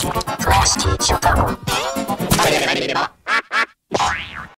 フラッシュチョコ。